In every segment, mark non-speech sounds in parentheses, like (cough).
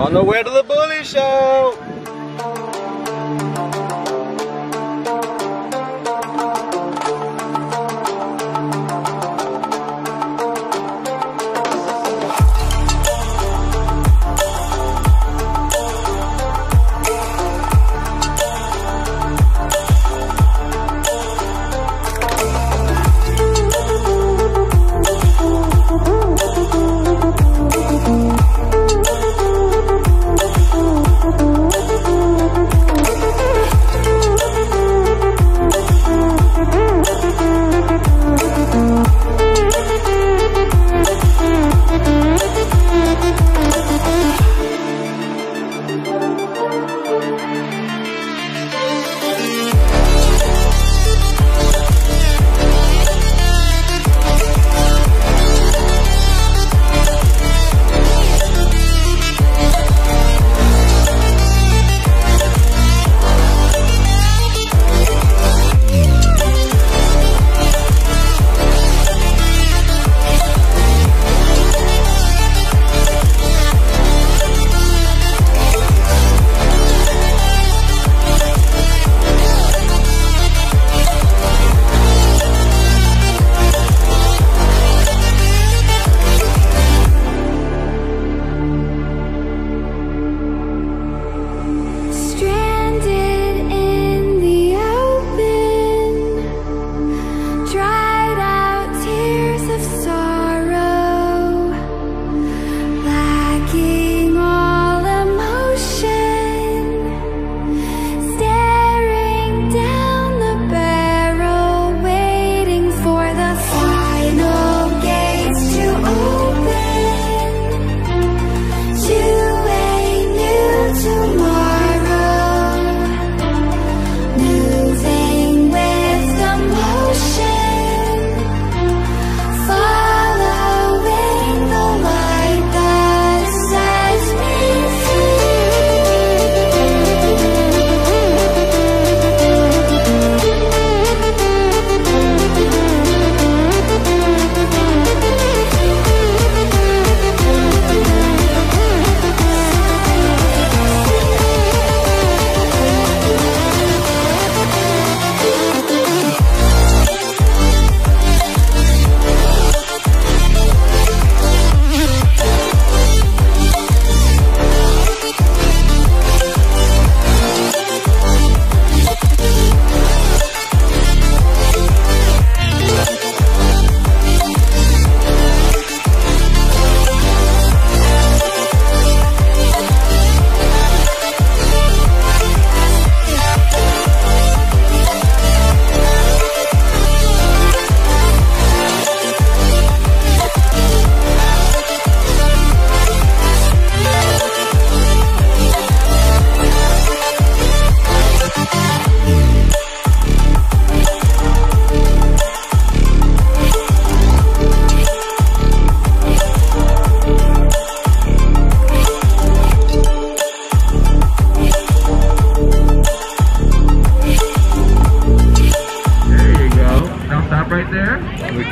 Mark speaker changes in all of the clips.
Speaker 1: On the way to the bully show.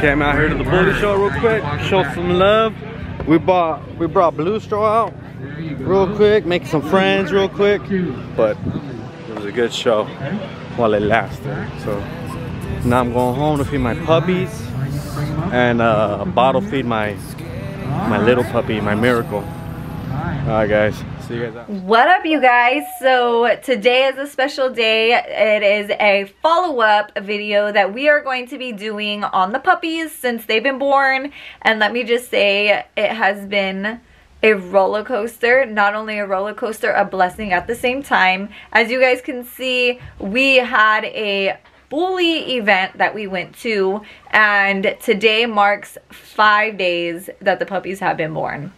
Speaker 1: Came out here to the bully show real quick, show some love. We bought we brought blue straw out real quick, make some friends real quick. But it was a good show while it lasted. So now I'm going home to feed my puppies and uh, bottle feed my my little puppy, my miracle. Alright guys, see you guys out.
Speaker 2: What up, you guys? So today is a special day. It is a follow-up video that we are going to be doing on the puppies since they've been born. And let me just say, it has been a roller coaster. Not only a roller coaster, a blessing at the same time. As you guys can see, we had a bully event that we went to and today marks five days that the puppies have been born.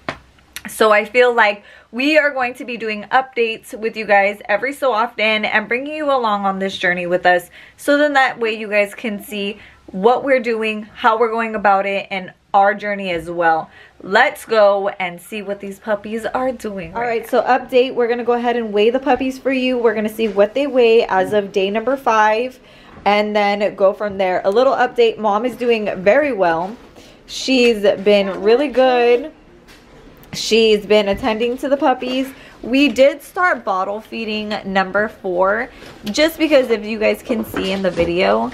Speaker 2: So I feel like we are going to be doing updates with you guys every so often and bringing you along on this journey with us. So then that way you guys can see what we're doing, how we're going about it, and our journey as well. Let's go and see what these puppies are doing. All right, so update. We're going to go ahead and weigh the puppies for you. We're going to see what they weigh as of day number five and then go from there. A little update. Mom is doing very well. She's been really good She's been attending to the puppies. We did start bottle feeding number four, just because if you guys can see in the video,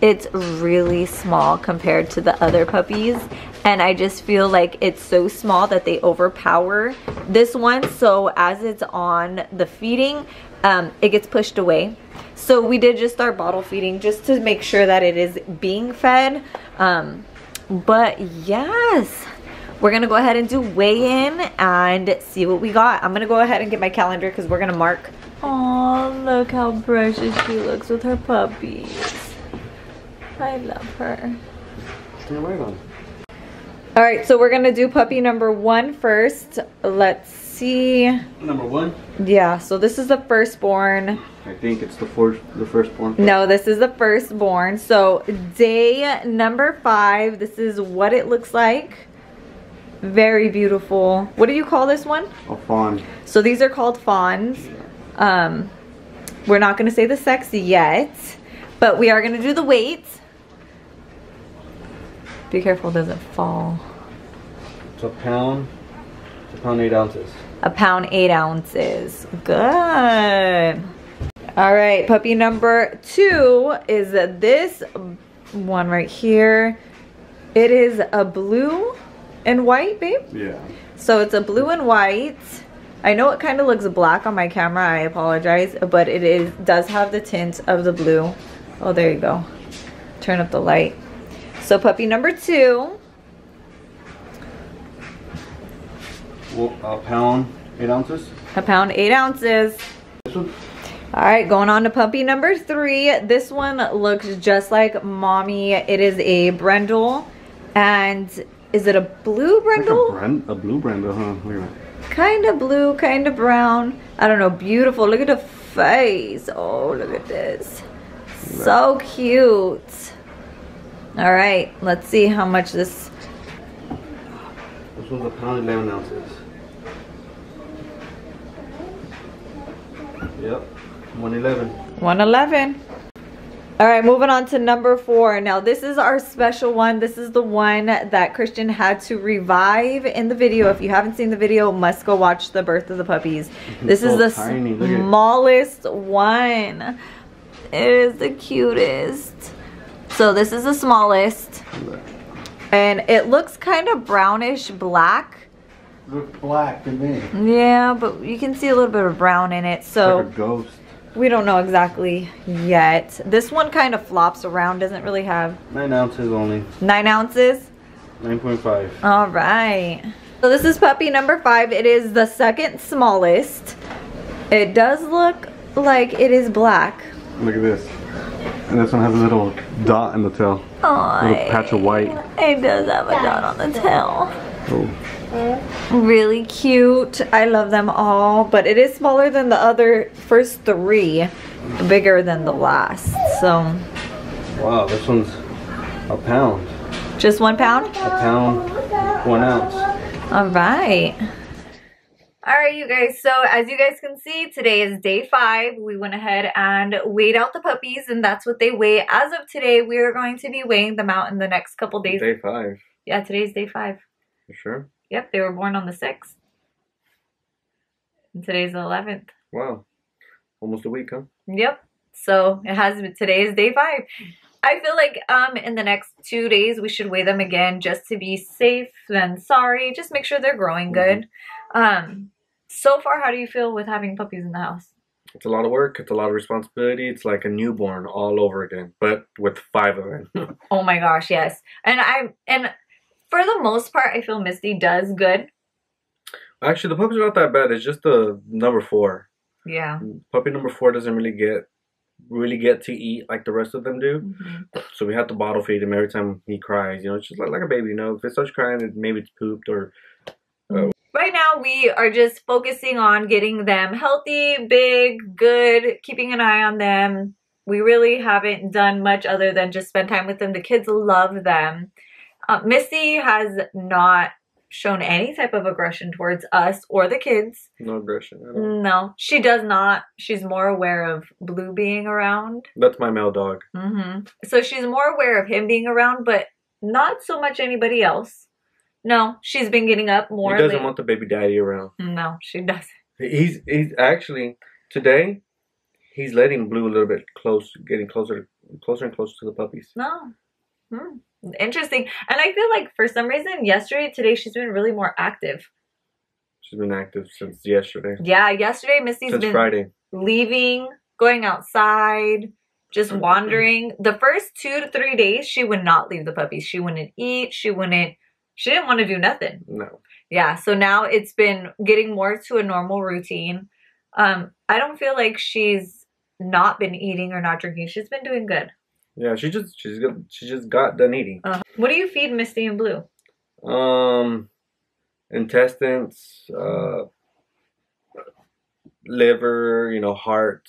Speaker 2: it's really small compared to the other puppies. And I just feel like it's so small that they overpower this one. So as it's on the feeding, um, it gets pushed away. So we did just start bottle feeding just to make sure that it is being fed. Um, but yes, we're gonna go ahead and do weigh in and see what we got. I'm gonna go ahead and get my calendar because we're gonna mark. Oh, look how precious she looks with her puppies. I love her.
Speaker 3: Turn right on.
Speaker 2: All right, so we're gonna do puppy number one first. Let's see.
Speaker 3: Number one.
Speaker 2: Yeah, so this is the firstborn.
Speaker 3: I think it's the first, the first one.
Speaker 2: No, this is the firstborn. So day number five, this is what it looks like. Very beautiful. What do you call this one?
Speaker 3: A fawn.
Speaker 2: So these are called fawns. Um, we're not gonna say the sex yet, but we are gonna do the weight. Be careful, it doesn't fall.
Speaker 3: It's a pound. It's a pound eight ounces.
Speaker 2: A pound, eight ounces. Good. All right, puppy number two is this one right here. It is a blue and white, babe.
Speaker 3: Yeah.
Speaker 2: So it's a blue and white. I know it kind of looks black on my camera. I apologize, but it is does have the tint of the blue. Oh, there you go. Turn up the light. So puppy number two.
Speaker 3: Well, a pound eight ounces.
Speaker 2: A pound, eight ounces.
Speaker 3: This one.
Speaker 2: All right, going on to puppy number three. This one looks just like mommy. It is a brindle. And is it a blue
Speaker 3: Like a, brand, a blue Brenda, huh? Wait a minute.
Speaker 2: kind of blue, kind of brown. I don't know, beautiful. Look at the face. Oh, look at this. So cute. All right, let's see how much this.
Speaker 3: This one's a pound eleven ounces. Yep. One eleven.
Speaker 2: 111. All right, moving on to number four. Now, this is our special one. This is the one that Christian had to revive in the video. If you haven't seen the video, must go watch the birth of the puppies. (laughs) This is the
Speaker 3: tiny. Look at it.
Speaker 2: smallest one. It is the cutest. So this is the smallest. And it looks kind of brownish black.
Speaker 3: Look black to me.
Speaker 2: Yeah, but you can see a little bit of brown in it. So
Speaker 3: like a ghost.
Speaker 2: We don't know exactly yet. This one kind of flops around, doesn't really have
Speaker 3: Nine ounces only.
Speaker 2: nine ounces.
Speaker 3: Nine point five.
Speaker 2: All right. So this is puppy number five. It is the second smallest. It does look like it is black.
Speaker 3: Look at this. And this one has a little dot in the tail.
Speaker 2: Oh,
Speaker 3: Little patch of white.
Speaker 2: it does have a dot on the tail.
Speaker 3: Oh.
Speaker 2: Really cute. I love them all, but it is smaller than the other first three, bigger than the last. So
Speaker 3: Wow, this one's a pound.
Speaker 2: just one pound.
Speaker 3: A pound, one ounce.
Speaker 2: All right. All right, you guys. So as you guys can see, today is day five. We went ahead and weighed out the puppies, and that's what they weigh. As of today, we are going to be weighing them out in the next couple days.
Speaker 3: Day five.
Speaker 2: Yeah, today's day five.
Speaker 3: For sure.
Speaker 2: Yep, they were born on the 6th. And today's the 11th.
Speaker 3: Wow. Almost a week, huh?
Speaker 2: Yep. So it has been, today is day five. I feel like um in the next two days we should weigh them again just to be safe and sorry. Just make sure they're growing good. Um so far how do you feel with having puppies in the house?
Speaker 3: It's a lot of work. It's a lot of responsibility. It's like a newborn all over again, but with five of them. (laughs)
Speaker 2: Oh my gosh, yes. And I'm and for the most part I feel Misty does good.
Speaker 3: Actually, the puppies are not that bad. It's just the number four.
Speaker 2: Yeah.
Speaker 3: Puppy number four doesn't really get really get to eat like the rest of them do.
Speaker 2: Mhm.
Speaker 3: So we have to bottle feed him every time he cries. You know, it's just like, like a baby. You know, if it starts crying, maybe it's pooped or
Speaker 2: Right now, we are just focusing on getting them healthy, big, good, keeping an eye on them. We really haven't done much other than just spend time with them. The kids love them. Uh, Missy has not shown any type of aggression towards us or the kids.
Speaker 3: no aggression. At all.
Speaker 2: No, she does not. She's more aware of Blue being around.
Speaker 3: That's my male dog.
Speaker 2: Mm-hmm. So she's more aware of him being around, but not so much anybody else. No, she's been getting up more.
Speaker 3: he doesn't
Speaker 2: lately.
Speaker 3: want the baby daddy around.
Speaker 2: No, she doesn't.
Speaker 3: He's he's actually today he's letting Blue a little bit close, getting closer, closer and closer to the puppies.
Speaker 2: No. Hmm. Interesting. And I feel like for some reason, yesterday, today, she's been really more active.
Speaker 3: She's been active since yesterday,
Speaker 2: Yeah, yesterday, Misty's
Speaker 3: since
Speaker 2: been
Speaker 3: Friday.
Speaker 2: leaving, going outside, just
Speaker 3: Mm-hmm.
Speaker 2: wandering. The first two to three days, she would not leave the puppies. She wouldn't eat. She wouldn't, she didn't want to do nothing.
Speaker 3: No,
Speaker 2: Yeah, so now it's been getting more to a normal routine. Um, I don't feel like she's not been eating or not drinking. She's been doing good.
Speaker 3: Yeah, she just she's got, she just got done eating.
Speaker 2: Uh, what do you feed Misty and Blue?
Speaker 3: Um, intestines, uh, liver, you know, heart,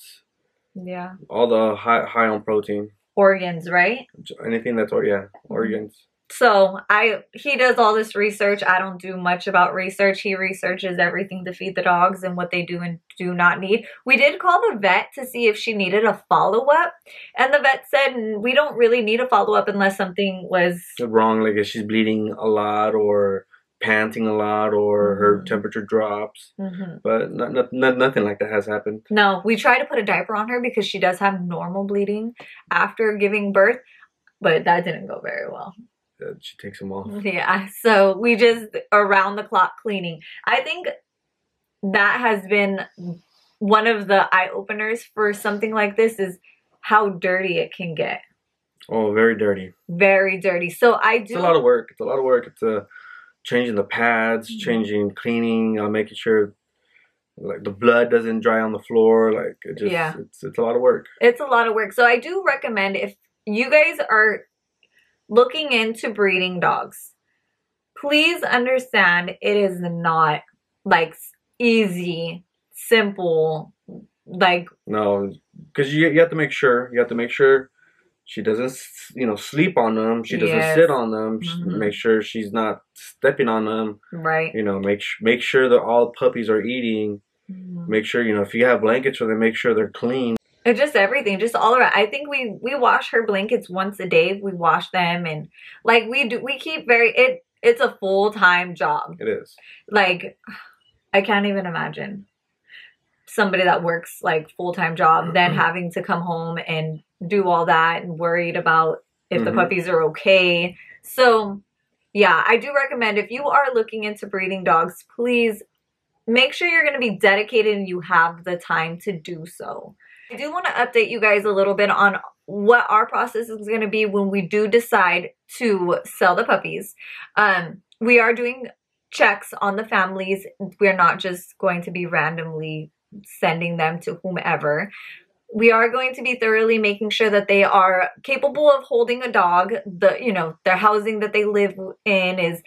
Speaker 2: Yeah.
Speaker 3: all the high high on protein.
Speaker 2: Organs, right?
Speaker 3: Anything that's or yeah, organs.
Speaker 2: So I he does all this research. I don't do much about research. He researches everything to feed the dogs and what they do and do not need. We did call the vet to see if she needed a follow up, and the vet said we don't really need a follow up unless something was
Speaker 3: Wrong, like if she's bleeding a lot or panting a lot or her
Speaker 2: Mhm.
Speaker 3: temperature drops.
Speaker 2: Mhm.
Speaker 3: But not, not, not, nothing like that has happened.
Speaker 2: No, we try to put a diaper on her because she does have normal bleeding after giving birth, but that didn't go very well.
Speaker 3: She takes them off. (laughs)
Speaker 2: Yeah, so we just around the clock cleaning. I think that has been one of the eye openers for something like this is how dirty it can get.
Speaker 3: Oh, very dirty.
Speaker 2: Very dirty. So I do
Speaker 3: It's a lot of work. It's a lot of work. It's uh, changing the pads,
Speaker 2: Mhm.
Speaker 3: changing, cleaning, uh, making sure like the blood doesn't dry on the floor. Like it just,
Speaker 2: Yeah.
Speaker 3: it's it's a lot of work.
Speaker 2: it's a lot of work. So I do recommend if you guys are looking into breeding dogs, please understand it is not like easy, simple, like
Speaker 3: No, because you you have to make sure you have to make sure she doesn't you know sleep on them. She doesn't
Speaker 2: Yes.
Speaker 3: sit on them.
Speaker 2: Mhm.
Speaker 3: Make sure she's not stepping on them.
Speaker 2: right.
Speaker 3: You know, make make sure that all puppies are eating. Make sure you know if you have blankets for them, make sure they're clean.
Speaker 2: Just everything, just all around. I think we we wash her blankets once a day. We wash them and like we do. We keep very it. It's a full time job.
Speaker 3: It is.
Speaker 2: Like I can't even imagine somebody that works like full time job (clears throat) then having to come home and do all that and worried about if the
Speaker 3: Mhm.
Speaker 2: puppies are okay. So yeah, I do recommend if you are looking into breeding dogs, please make sure you're going to be dedicated and you have the time to do so. I do want to update you guys a little bit on what our process is going to be when we do decide to sell the puppies. Um, we are doing checks on the families. We're not just going to be randomly sending them to whomever. We are going to be thoroughly making sure that they are capable of holding a dog. The you know their housing that they live in is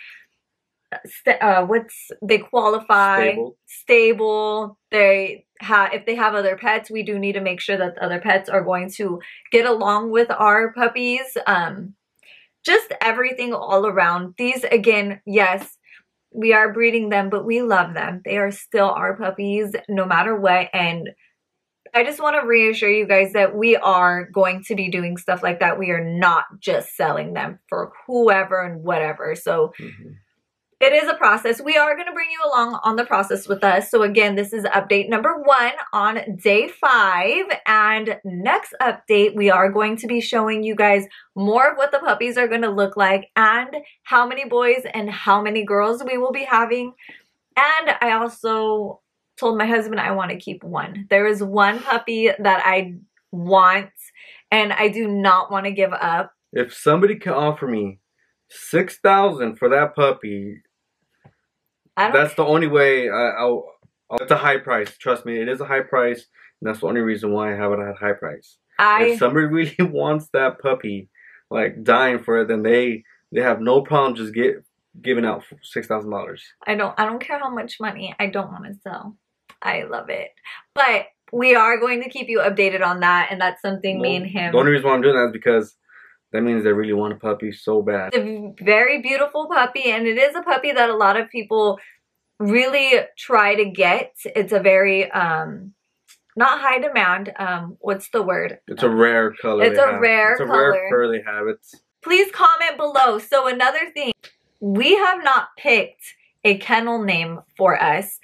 Speaker 2: st- uh, what's they qualify
Speaker 3: Stable.
Speaker 2: stable. They have if they have other pets, we do need to make sure that the other pets are going to get along with our puppies. Um, just everything all around. These again, yes, we are breeding them, but we love them. They are still our puppies, no matter what. And I just want to reassure you guys that we are going to be doing stuff like that. We are not just selling them for whoever and whatever. So
Speaker 3: Mhm.
Speaker 2: It is a process. We are going to bring you along on the process with us. So, again, this is update number one on day five. And next update, we are going to be showing you guys more of what the puppies are going to look like and how many boys and how many girls we will be having. And I also told my husband I want to keep one. There is one puppy that I want and I do not want to give up.
Speaker 3: If somebody can offer me six thousand for that puppy, that's the only way. I, I'll, I'll. It's a high price. Trust me, it is a high price, and that's the only reason why I have it at high price.
Speaker 2: I
Speaker 3: if somebody (laughs) really wants that puppy, like dying for it, then they they have no problem just get giving out six thousand dollars.
Speaker 2: I don't I don't care how much money. I don't want to sell. I love it. But we are going to keep you updated on that and that's something me and him
Speaker 3: The only reason why I'm doing that is because that means they really want a puppy so bad.
Speaker 2: It's a very beautiful puppy and it is a puppy that a lot of people really try to get. It's a very um not high demand. Um what's the word?
Speaker 3: It's a rare color.
Speaker 2: It's a
Speaker 3: have.
Speaker 2: rare
Speaker 3: It's a
Speaker 2: color.
Speaker 3: rare fur they have. It's
Speaker 2: Please comment below. So another thing, we have not picked a kennel name for us.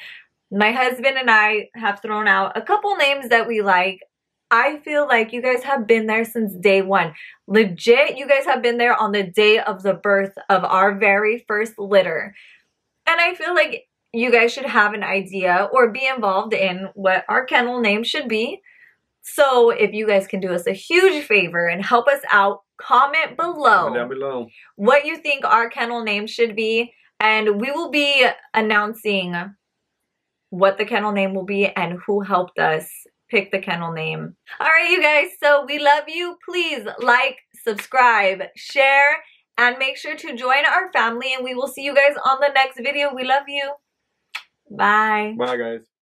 Speaker 2: My husband and I have thrown out a couple names that we like. I feel like you guys have been there since day one. Legit, you guys have been there on the day of the birth of our very first litter. And I feel like you guys should have an idea or be involved in what our kennel name should be. So if you guys can do us a huge favor and help us out, comment below
Speaker 3: Down below.
Speaker 2: what you think our kennel name should be. And we will be announcing what the kennel name will be and who helped us pick the kennel name. All right, you guys. So we love you. Please like, subscribe, share, and make sure to join our family. And we will see you guys on the next video. We love you. Bye.
Speaker 3: Bye, guys.